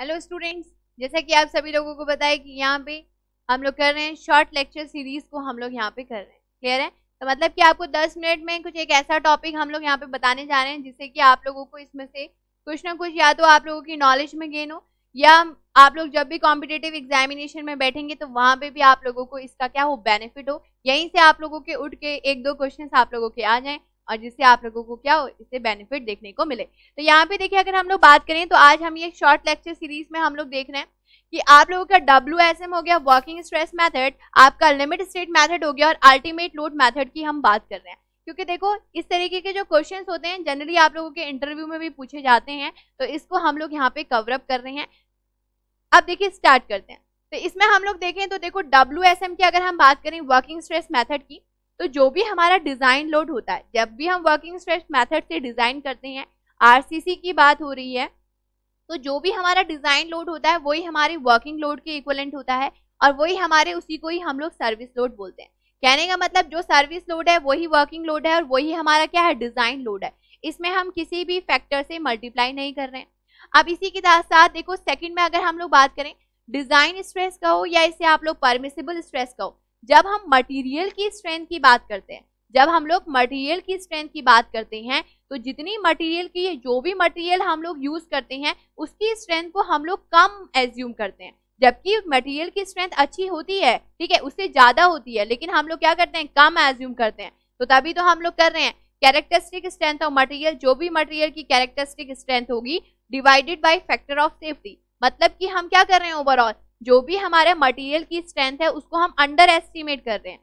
Hello students जैसा कि आप सभी लोगों को है कि यहाँ पे हम लोग कर रहे हैं शॉर्ट लेक्चर सीरीज़ को हम लोग यहाँ पे कर रहे हैं। क्लियर है? तो मतलब कि आपको 10 मिनट में कुछ एक ऐसा टॉपिक हम लोग यहाँ पे बताने जा रहे हैं, जिससे कि आप लोगों को इसमें से कुछ ना कुछ या तो आप लोगों की नॉलेज में गेन हो, या आप लोग जब भी कॉम्पिटेटिव एग्जामिनेशन में बैठेंगे तो वहाँ पे भी आप लोगों को इसका क्या हो बेनिफिट हो। यहीं से आप लोगों के उठ के एक दो क्वेश्चन आप लोगों के आ जाएँ। और जिससे आप लोगों को क्या हो, इससे बेनिफिट देखने को मिले। तो यहाँ पे देखिए, अगर हम लोग बात करें तो आज हम ये शॉर्ट लेक्चर सीरीज़ में हम लोग देख रहे हैं कि आप लोगों का डब्ल्यू एस एम हो गया वर्किंग स्ट्रेस मेथड आपका लिमिट स्टेट मेथड हो गया और अल्टीमेट लोड मेथड की हम बात कर रहे हैं। क्योंकि देखो, इस तरीके के जो क्वेश्चंस होते हैं जनरली आप लोगों के इंटरव्यू में भी पूछे जाते हैं तो इसको हम लोग यहाँ पे कवर अप कर रहे हैं। अब देखिए स्टार्ट करते हैं। तो इसमें हम लोग देखें तो देखो डब्ल्यू एस एम की अगर हम बात करें वर्किंग स्ट्रेस मेथड की तो जो भी हमारा डिज़ाइन लोड होता है, जब भी हम वर्किंग स्ट्रेस मेथड से डिज़ाइन करते हैं आरसीसी की बात हो रही है तो जो भी हमारा डिज़ाइन लोड होता है, वही हमारे वर्किंग लोड के इक्वलेंट होता है और वही हमारे उसी को ही हम लोग सर्विस लोड बोलते हैं। कहने का मतलब जो सर्विस लोड है, वही वर्किंग लोड है और वही हमारा क्या है डिज़ाइन लोड है। इसमें हम किसी भी फैक्टर से मल्टीप्लाई नहीं कर रहे हैं। अब इसी के साथ, देखो सेकंड में अगर हम लोग बात करें डिज़ाइन स्ट्रेस का हो या इसे आप लोग परमिसेबल स्ट्रेस कहो जब हम मटेरियल की स्ट्रेंथ की बात करते हैं, जब हम लोग मटेरियल की स्ट्रेंथ की बात करते हैं तो जितनी मटेरियल की जो भी मटेरियल हम लोग यूज़ करते हैं, उसकी स्ट्रेंथ को हम लोग कम एज्यूम करते हैं। जबकि मटेरियल की स्ट्रेंथ अच्छी होती है, ठीक है, उससे ज़्यादा होती है, लेकिन हम लोग क्या करते हैं, कम एज्यूम करते हैं। तो तभी तो हम लोग कर रहे हैं। कैरेक्टरिस्टिक स्ट्रेंथ ऑफ़ मटेरियल जो भी मटेरियल की कैरेक्टरिस्टिक स्ट्रेंथ होगी divided by factor of safety मतलब कि हम क्या कर रहे हैं ओवरऑल जो भी हमारे मटेरियल की स्ट्रेंथ है, उसको हम अंडर एस्टिमेट कर रहे हैं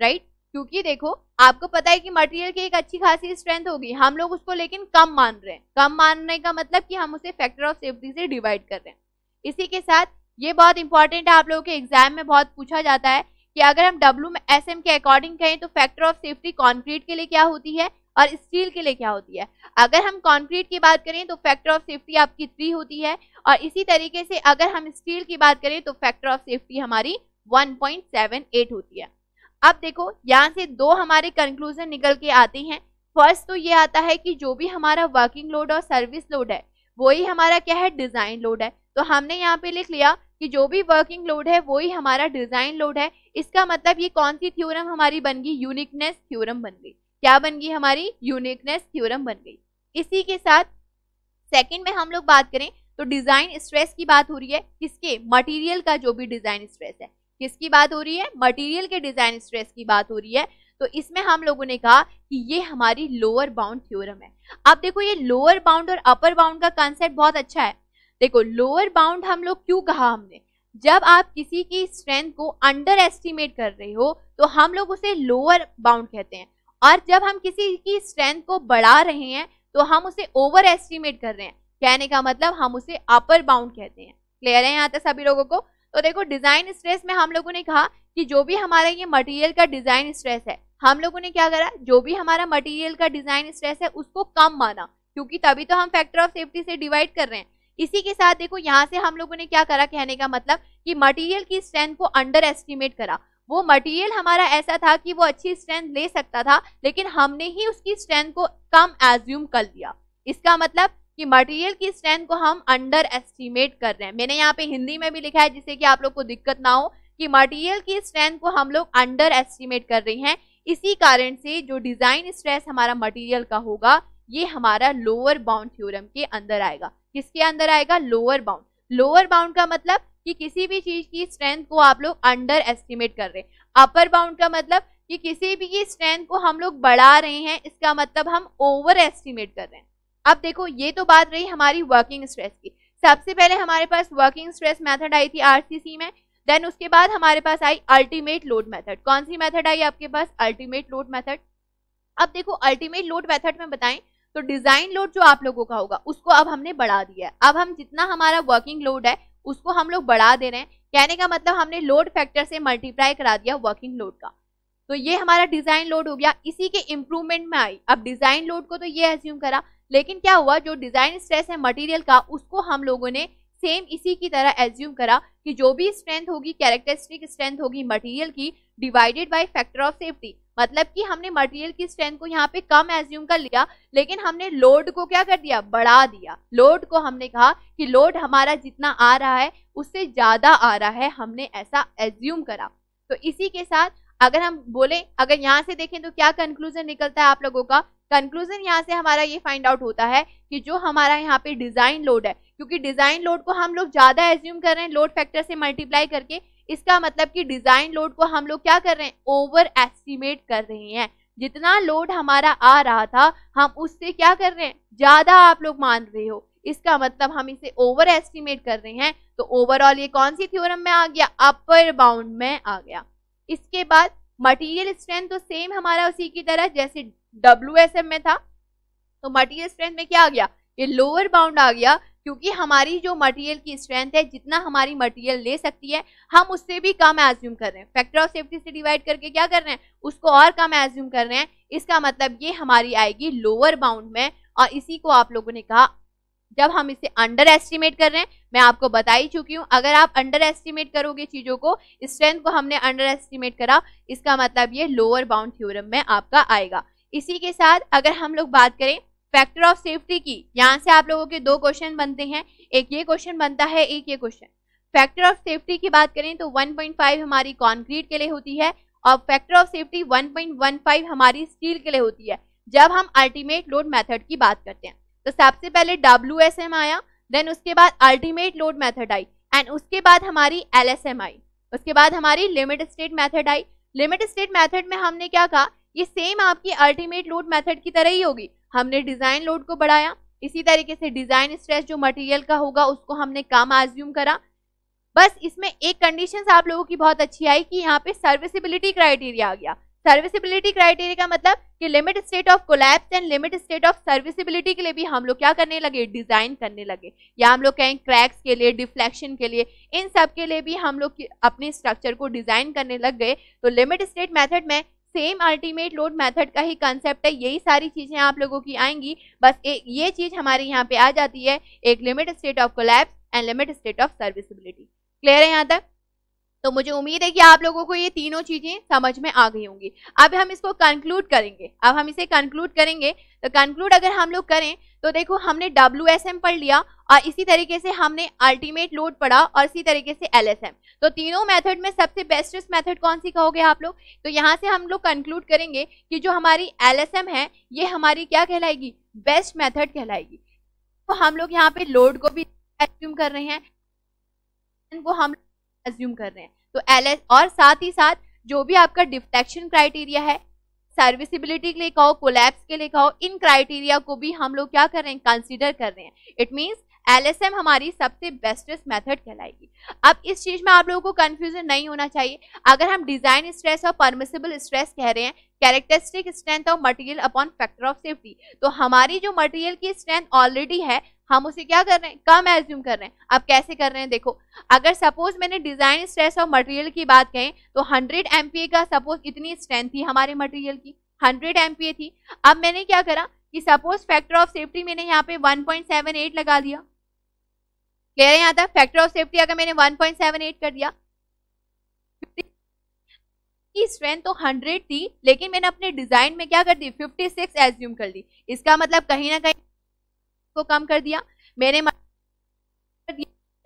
राइट क्योंकि देखो, आपको पता है कि मटेरियल की एक अच्छी खासी स्ट्रेंथ होगी, हम लोग उसको लेकिन कम मान रहे हैं। कम मानने का मतलब कि हम उसे फैक्टर ऑफ़ सेफ्टी से डिवाइड कर रहे हैं। इसी के साथ, ये बहुत इंपॉर्टेंट है, आप लोगों के एग्ज़ाम में बहुत पूछा जाता है कि अगर हम डब्ल्यू एस एम के अकॉर्डिंग कहें तो फैक्टर ऑफ़ सेफ्टी कॉन्क्रीट के लिए क्या होती है? और स्टील के लिए क्या होती है? अगर हम कंक्रीट की बात करें तो फैक्टर ऑफ़ सेफ्टी आपकी थ्री होती है और इसी तरीके से अगर हम स्टील की बात करें तो फैक्टर ऑफ़ सेफ्टी हमारी 1.78 होती है। अब देखो, यहाँ से दो हमारे कंक्लूजन निकल के आते हैं। फ़र्स्ट तो ये आता है कि जो भी हमारा वर्किंग लोड और सर्विस लोड है, वही हमारा क्या है? डिज़ाइन लोड है। तो हमने यहाँ पे लिख लिया कि जो भी वर्किंग लोड है, वही हमारा डिज़ाइन लोड है। इसका मतलब ये कौन सी थ्योरम हमारी बन गई? यूनिकनेस थ्योरम बन गई। क्या बन गई हमारी यूनिकनेस थ्योरम बन गई। इसी के साथ सेकंड में हम लोग बात करें तो डिज़ाइन स्ट्रेस की बात हो रही है। किसके? मटेरियल का जो भी डिज़ाइन स्ट्रेस है। किसकी बात हो रही है? मटेरियल के डिज़ाइन स्ट्रेस की बात हो रही है। तो इसमें हम लोगों ने कहा कि ये हमारी लोअर बाउंड थ्योरम है। अब देखो ये लोअर बाउंड और अपर बाउंड का कंसेप्ट बहुत अच्छा है। देखो लोअर बाउंड हम लोग क्यों कहा हमने? जब आप किसी की स्ट्रेंथ को अंडर एस्टिमेट कर रहे हो तो हम लोग उसे लोअर बाउंड कहते हैं। और जब हम किसी की स्ट्रेंथ को बढ़ा रहे हैं तो हम उसे ओवर एस्टिमेट कर रहे हैं। कहने का मतलब हम उसे अपर बाउंड कहते हैं। क्लियर है यहाँ तक सभी लोगों को? तो देखो डिज़ाइन स्ट्रेस में हम लोगों ने कहा कि जो भी हमारा ये मटेरियल का डिज़ाइन स्ट्रेस है, हम लोगों ने क्या करा? जो भी हमारा मटेरियल का डिज़ाइन स्ट्रेस है, उसको कम माना। क्योंकि तभी तो हम फैक्टर ऑफ़ सेफ्टी से डिवाइड कर रहे हैं। इसी के साथ देखो, यहाँ से हम लोगों ने क्या करा? कहने का मतलब कि मटेरियल की स्ट्रेंथ को अंडर एस्टिमेट करा। वो मटेरियल हमारा ऐसा था कि वो अच्छी स्ट्रेंथ ले सकता था, लेकिन हमने ही उसकी स्ट्रेंथ को कम एज्यूम कर लिया। इसका मतलब कि मटेरियल की स्ट्रेंथ को हम अंडर एस्टिमेट कर रहे हैं। मैंने यहाँ पे हिंदी में भी लिखा है, जिससे कि आप लोग को दिक्कत ना हो, कि मटेरियल की स्ट्रेंथ को हम लोग अंडर एस्टिमेट कर रहे हैं। इसी कारण से जो डिज़ाइन स्ट्रेस हमारा मटेरियल का होगा, ये हमारा लोअर बाउंड थ्योरम के अंदर आएगा। किसके अंदर आएगा? लोअर बाउंड लोअर बाउंड का मतलब कि किसी भी चीज़ की स्ट्रेंथ को आप लोग अंडर एस्टिमेट कर रहे हैं। अपर बाउंड का मतलब कि किसी भी की स्ट्रेंथ को हम लोग बढ़ा रहे हैं, इसका मतलब हम ओवर एस्टिमेट कर रहे हैं। अब देखो, ये तो बात रही हमारी वर्किंग स्ट्रेस की। सबसे पहले हमारे पास वर्किंग स्ट्रेस मेथड आई थी आरसीसी में देन उसके बाद हमारे पास आई अल्टीमेट लोड मेथड कौन सी मेथड आई आपके पास? अल्टीमेट लोड मेथड अब देखो अल्टीमेट लोड मेथड में बताएँ तो डिज़ाइन लोड जो आप लोगों का होगा, उसको अब हमने बढ़ा दिया है। अब हम जितना हमारा वर्किंग लोड है उसको हम लोग बढ़ा दे रहे हैं। कहने का मतलब हमने लोड फैक्टर से मल्टीप्लाई करा दिया वर्किंग लोड का। तो ये हमारा डिज़ाइन लोड हो गया। इसी के इम्प्रूवमेंट में आई। अब डिज़ाइन लोड को तो ये एज्यूम करा। लेकिन क्या हुआ? जो डिज़ाइन स्ट्रेस है मटेरियल का, उसको हम लोगों ने सेम इसी की तरह एज्यूम करा कि जो भी स्ट्रेंथ होगी कैरेक्टरिस्टिक स्ट्रेंथ होगी मटेरियल की divided by factor of safety मतलब कि हमने मटेरियल की स्ट्रेंथ को यहाँ पे कम एज्यूम कर लिया, लेकिन हमने लोड को क्या कर दिया? बढ़ा दिया। लोड को हमने कहा कि लोड हमारा जितना आ रहा है, उससे ज़्यादा आ रहा है, हमने ऐसा एज्यूम करा। तो इसी के साथ अगर हम बोले, अगर यहाँ से देखें तो क्या कंक्लूजन निकलता है आप लोगों का? कंक्लूजन यहाँ से हमारा ये फाइंड आउट होता है कि जो हमारा यहाँ पे डिज़ाइन लोड है, क्योंकि डिज़ाइन लोड को हम लोग ज़्यादा एज्यूम कर रहे हैं लोड फैक्टर से मल्टीप्लाई करके इसका मतलब कि डिज़ाइन लोड को हम लोग क्या कर रहे हैं? ओवर एस्टिमेट कर रहे हैं। जितना लोड हमारा आ रहा था, हम उससे क्या कर रहे हैं? ज़्यादा आप लोग मान रहे हो। इसका मतलब हम इसे ओवर एस्टिमेट कर रहे हैं। तो ओवरऑल ये कौन सी थ्योरम में आ गया? अपर बाउंड में आ गया। इसके बाद मटेरियल स्ट्रेंथ तो सेम हमारा उसी की तरह, जैसे डब्ल्यूएसएम में था। तो मटेरियल स्ट्रेंथ में क्या आ गया? ये लोअर बाउंड आ गया। क्योंकि हमारी जो मटेरियल की स्ट्रेंथ है, जितना हमारी मटेरियल ले सकती है, हम उससे भी कम एज्यूम कर रहे हैं। फैक्टर ऑफ़ सेफ्टी से डिवाइड करके क्या कर रहे हैं? उसको और कम एज्यूम कर रहे हैं। इसका मतलब ये हमारी आएगी लोअर बाउंड में। और इसी को आप लोगों ने कहा, जब हम इसे अंडर एस्टिमेट कर रहे हैं, मैं आपको बता ही चुकी हूँ, अगर आप अंडर एस्टिमेट करोगे चीज़ों को स्ट्रेंथ को हमने अंडर एस्टिमेट करा, इसका मतलब ये लोअर बाउंड थ्योरम में आपका आएगा। इसी के साथ अगर हम लोग बात करें फैक्टर ऑफ़ सेफ्टी की। यहाँ से आप लोगों के दो क्वेश्चन बनते हैं। एक ये क्वेश्चन बनता है, एक ये क्वेश्चन फैक्टर ऑफ़ सेफ्टी की बात करें तो 1.5 हमारी कॉन्क्रीट के लिए होती है और फैक्टर ऑफ़ सेफ्टी 1.15 हमारी स्टील के लिए होती है। जब हम अल्टीमेट लोड मेथड की बात करते हैं तो सबसे पहले डब्ल्यू एस एम आया देन उसके बाद अल्टीमेट लोड मैथड आई एंड उसके बाद हमारी एल आई। उसके बाद हमारी लिमिट स्टेट मैथड आई। लिमिट स्टेट मैथड में हमने क्या कहा? ये सेम आपकी अल्टीमेट लोड मेथड की तरह ही होगी। हमने डिज़ाइन लोड को बढ़ाया। इसी तरीके से डिज़ाइन स्ट्रेस जो मटेरियल का होगा, उसको हमने कम एज्यूम करा। बस इसमें एक कंडीशन आप लोगों की बहुत अच्छी आई कि यहाँ पे सर्विसिबिलिटी क्राइटेरिया आ गया। सर्विसिबिलिटी क्राइटेरिया का मतलब कि limit state of collapse and limit state of serviceability के लिए भी हम लोग क्या करने लगे? डिज़ाइन करने लगे। या हम लोग कहें क्रैक्स के लिए डिफ्लेक्शन के लिए, इन सब के लिए भी हम लोग अपने स्ट्रक्चर को डिज़ाइन करने लग गए। तो लिमिट स्टेट मेथड में सेम अल्टीमेट लोड मेथड का ही कंसेप्ट है, यही सारी चीज़ें आप लोगों की आएँगी। बस एक ये चीज़ हमारे यहाँ पे आ जाती है, एक limit state of collapse and limit state of serviceability clear है यहाँ तक? तो मुझे उम्मीद है कि आप लोगों को ये तीनों चीज़ें समझ में आ गई होंगी। अब हम इसको कंक्लूड करेंगे। अब हम इसे कंक्लूड करेंगे। तो कंक्लूड अगर हम लोग करें तो देखो हमने डब्ल्यू एस एम पढ़ लिया और इसी तरीके से हमने अल्टीमेट लोड पढ़ा और इसी तरीके से एल एस एम तो तीनों मेथड में सबसे बेस्टेस्ट मेथड कौन सी कहोगे आप लोग? तो यहाँ से हम लोग कंक्लूड करेंगे कि जो हमारी एल एस एम है, ये हमारी क्या कहलाएगी? बेस्ट मेथड कहलाएगी। तो हम लोग यहाँ पे लोड को भी एज्यूम कर रहे हैं। वो हम एज्यूम कर रहे हैं। तो एल एस और साथ ही साथ जो भी आपका डिफ्टेक्शन क्राइटेरिया है सर्विसिबिलिटी के लिए कहो कोलैप्स के लिए कहो, इन क्राइटेरिया को भी हम लोग क्या कर रहे हैं? कंसिडर कर रहे हैं। इट मीन्स एलएसएम हमारी सबसे बेस्टेस्ट मेथड कहलाएगी। अब इस चीज़ में आप लोगों को कंफ्यूजन नहीं होना चाहिए। अगर हम डिज़ाइन स्ट्रेस और परमिसिबल स्ट्रेस कह रहे हैं characteristic strength of material upon factor of safety तो हमारी जो मटेरियल की स्ट्रेंथ ऑलरेडी है, हम उसे क्या कर रहे हैं? कम एज्यूम कर रहे हैं। अब कैसे कर रहे हैं? देखो, अगर सपोज़ मैंने डिज़ाइन स्ट्रेस ऑफ़ मटेरियल की बात कहें तो 100 एमपीए का सपोज़ इतनी स्ट्रेंथ थी हमारे मटेरियल की। 100 एमपीए थी। अब मैंने क्या करा कि सपोज़ फैक्टर ऑफ़ सेफ्टी मैंने यहाँ पे 1.78 लगा दिया। क्लियर है यहाँ तक फैक्टर ऑफ़ सेफ्टी अगर मैंने 1.78 कर दिया। स्ट्रेंथ तो 100 थी, लेकिन मैंने अपने डिज़ाइन में क्या कर दी? 56 सिक्स एज्यूम कर दी। इसका मतलब कहीं ना कहीं को कम कर दिया। मैंने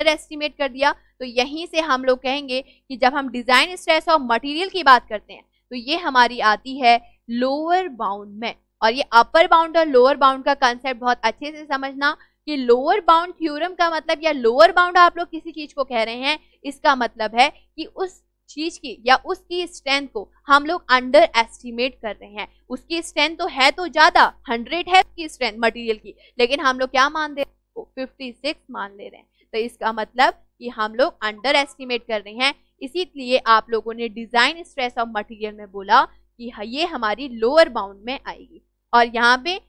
एस्टिमेट कर दिया। तो यहीं से हम लोग कहेंगे कि जब हम डिज़ाइन स्ट्रेस और मटेरियल की बात करते हैं तो ये हमारी आती है लोअर बाउंड में। और ये अपर बाउंड और लोअर बाउंड का कंसेप्ट बहुत अच्छे से समझना। कि लोअर बाउंड थ्योरम का मतलब या लोअर बाउंड आप लोग किसी चीज़ को कह रहे हैं, इसका मतलब है कि उस चीज़ की या उसकी स्ट्रेंथ को हम लोग अंडर एस्टिमेट कर रहे हैं। उसकी स्ट्रेंथ तो है तो ज़्यादा हंड्रेड है उसकी स्ट्रेंथ मटेरियल की, लेकिन हम लोग क्या मान दे फिफ्टी सिक्स मान ले रहे हैं। तो इसका मतलब कि हम लोग अंडर एस्टिमेट कर रहे हैं। इसीलिए आप लोगों ने डिज़ाइन स्ट्रेस ऑफ़ मटेरियल में बोला कि ये हमारी लोअर बाउंड में आएगी। और यहाँ पे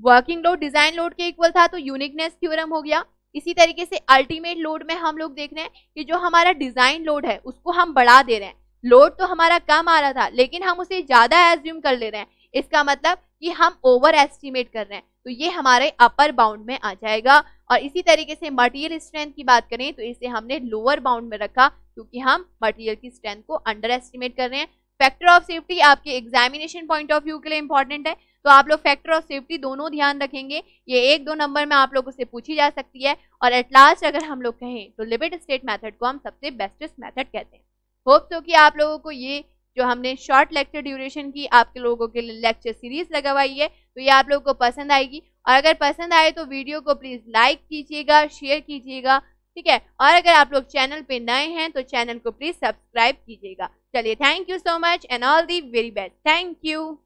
वर्किंग लोड डिज़ाइन लोड के इक्वल था तो यूनिकनेस थ्योरम हो गया। इसी तरीके से अल्टीमेट लोड में हम लोग देख रहे हैं कि जो हमारा डिज़ाइन लोड है, उसको हम बढ़ा दे रहे हैं। लोड तो हमारा कम आ रहा था, लेकिन हम उसे ज़्यादा एज्यूम कर ले रहे हैं। इसका मतलब कि हम ओवर एस्टिमेट कर रहे हैं। तो ये हमारे अपर बाउंड में आ जाएगा। और इसी तरीके से मटेरियल स्ट्रेंथ की बात करें तो इसे हमने लोअर बाउंड में रखा, क्योंकि हम मटेरियल की स्ट्रेंथ को अंडर एस्टिमेट कर रहे हैं। फैक्टर ऑफ़ सेफ्टी आपके एग्जामिनेशन पॉइंट ऑफ़ व्यू के लिए इंपॉर्टेंट है। तो आप लोग फैक्टर ऑफ़ सेफ्टी दोनों ध्यान रखेंगे। ये एक दो नंबर में आप लोगों से पूछी जा सकती है और एट लास्ट अगर हम लोग कहें तो लिमिट स्टेट मैथड को हम सबसे बेस्टेस्ट मेथड कहते हैं। होप तो कि आप लोगों को ये जो हमने शॉर्ट लेक्चर ड्यूरेशन की आपके लोगों के लिए लेक्चर सीरीज़ लगवाई है तो ये आप लोगों को पसंद आएगी। और अगर पसंद आए तो वीडियो को प्लीज़ लाइक कीजिएगा शेयर कीजिएगा, ठीक है? और अगर आप लोग चैनल पे नए हैं तो चैनल को प्लीज़ सब्सक्राइब कीजिएगा। चलिए thank you so much and all the very best thank you